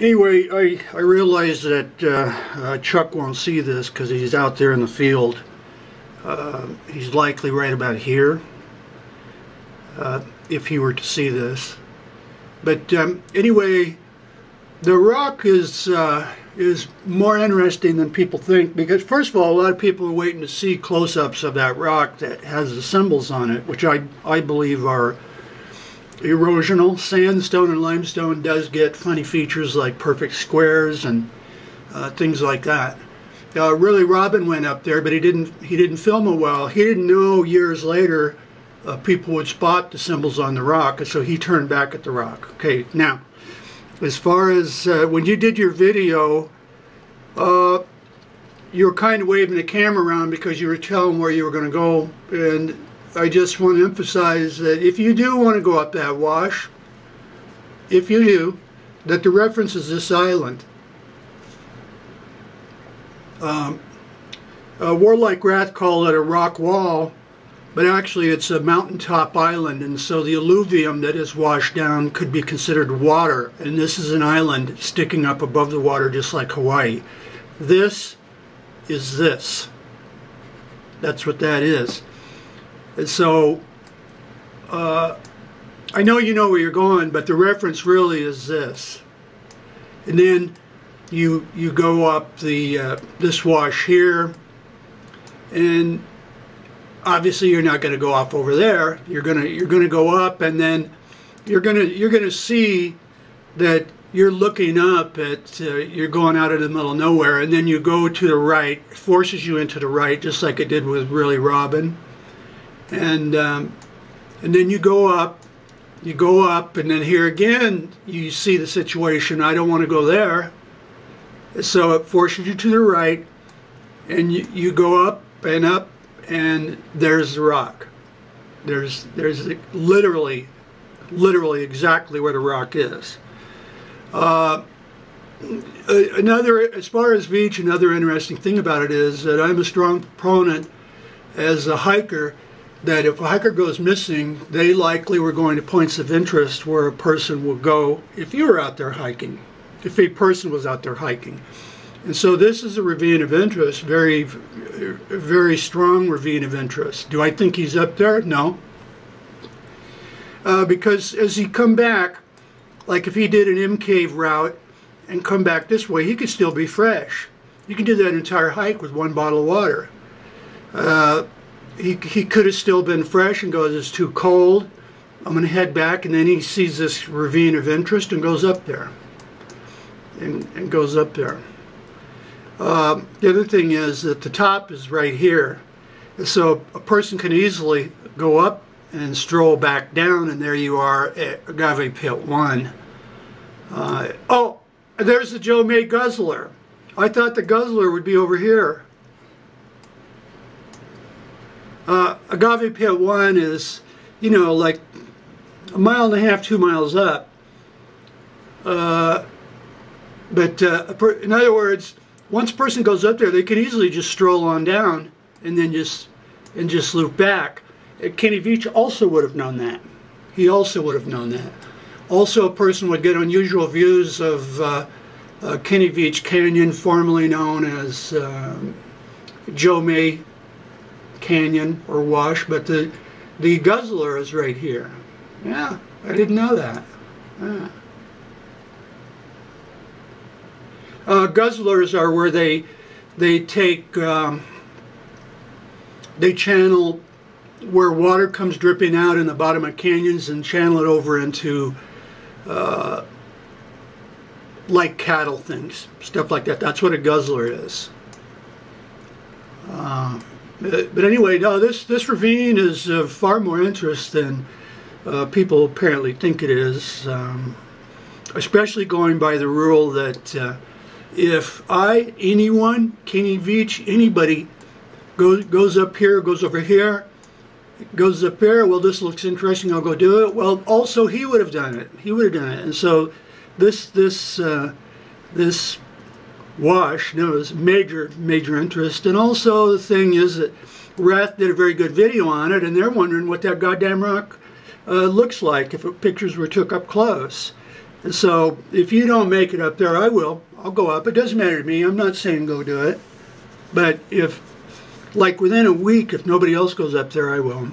anyway, I, I realize that uh, uh, Chuck won't see this because he's out there in the field. Uh, he's likely right about here uh, if he were to see this. But um, anyway, the rock is uh, is more interesting than people think because first of all, a lot of people are waiting to see close-ups of that rock that has the symbols on it, which I I believe are erosional. Sandstone and limestone does get funny features like perfect squares and uh, things like that. Uh, really, Robin went up there, but he didn't. He didn't film a well. He didn't know years later uh, people would spot the symbols on the rock, so he turned back at the rock. Okay, now, as far as uh, when you did your video, uh, you were kind of waving the camera around because you were telling where you were going to go, and I just want to emphasize that if you do want to go up that wash, if you do, that the reference is this island. Um, Warlike Wrath called it a rock wall, but actually it's a mountaintop island, and so the alluvium that is washed down could be considered water, and this is an island sticking up above the water just like Hawaii. This is this. That's what that is. And so uh, I know you know where you're going, but the reference really is this. And then you you go up the uh, this wash here, and obviously you're not going to go off over there. You're gonna you're gonna go up, and then you're gonna you're gonna see that you're looking up at uh, you're going out of the middle of nowhere, and then you go to the right, forces you into the right, just like it did with really Robin and um, and then you go up you go up and then here again you see the situation. I don't want to go there. So it forces you to the right and you, you go up and up and there's the rock. There's there's literally literally exactly where the rock is. Uh, another as far as Veatch another interesting thing about it is that I'm a strong proponent as a hiker that if a hiker goes missing, they likely were going to points of interest where a person will go if you were out there hiking, if a person was out there hiking. And so this is a ravine of interest, very, very strong ravine of interest. Do I think he's up there? No. Uh, because as he come back, like if he did an M cave route and come back this way, he could still be fresh. You can do that entire hike with one bottle of water. Uh, he, he could have still been fresh and goes, it's too cold. I'm going to head back. And then he sees this ravine of interest and goes up there. And, and goes up there. Uh, the other thing is that the top is right here. So a person can easily go up and stroll back down, and there you are at Agave Pit 1. Uh, oh, there's the Joe May Guzzler. I thought the Guzzler would be over here. Uh, Agave Pit 1 is, you know, like a mile and a half, two miles up. Uh, but uh, in other words, once a person goes up there, they can easily just stroll on down and then just and just loop back. Uh, Kenny Veatch also would have known that. He also would have known that. Also, a person would get unusual views of uh, uh, Kenny Veatch Canyon, formerly known as um, Joe May canyon or wash, but the the guzzler is right here. Yeah, I didn't know that. Yeah. Uh, guzzlers are where they they take um, they channel where water comes dripping out in the bottom of canyons and channel it over into uh, like cattle things, stuff like that. That's what a guzzler is. Uh, but anyway, no, this, this ravine is of far more interest than uh, people apparently think it is, um, especially going by the rule that uh, if I, anyone, Kenny Veatch, anybody, goes, goes up here, goes over here, goes up there, well, this looks interesting, I'll go do it. Well, also he would have done it. He would have done it. And so this, this, uh, this wash knows major, major interest. And also the thing is that Wrath did a very good video on it, and they're wondering what that goddamn rock uh, looks like if pictures were took up close. And so if you don't make it up there, I will. I'll go up. It doesn't matter to me. I'm not saying go do it. But if, like within a week, if nobody else goes up there, I will.